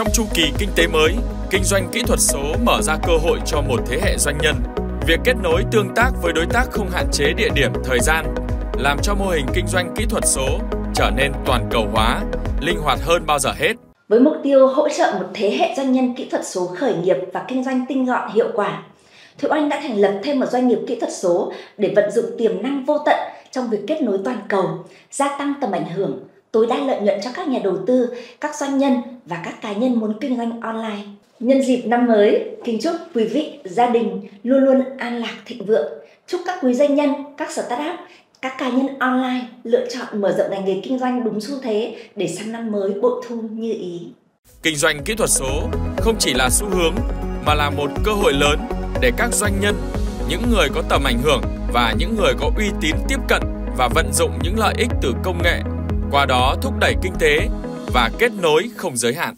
Trong chu kỳ kinh tế mới, kinh doanh kỹ thuật số mở ra cơ hội cho một thế hệ doanh nhân. Việc kết nối tương tác với đối tác không hạn chế địa điểm, thời gian làm cho mô hình kinh doanh kỹ thuật số trở nên toàn cầu hóa, linh hoạt hơn bao giờ hết. Với mục tiêu hỗ trợ một thế hệ doanh nhân kỹ thuật số khởi nghiệp và kinh doanh tinh gọn hiệu quả, Thụy Oanh đã thành lập thêm một doanh nghiệp kỹ thuật số để vận dụng tiềm năng vô tận trong việc kết nối toàn cầu, gia tăng tầm ảnh hưởng, tối đa lợi nhuận cho các nhà đầu tư, các doanh nhân và các cá nhân muốn kinh doanh online. Nhân dịp năm mới, kính chúc quý vị, gia đình luôn luôn an lạc thịnh vượng. Chúc các quý doanh nhân, các startup, các cá nhân online lựa chọn mở rộng ngành nghề kinh doanh đúng xu thế để sang năm mới bội thu như ý. Kinh doanh kỹ thuật số không chỉ là xu hướng mà là một cơ hội lớn để các doanh nhân, những người có tầm ảnh hưởng và những người có uy tín tiếp cận và vận dụng những lợi ích từ công nghệ, qua đó thúc đẩy kinh tế và kết nối không giới hạn.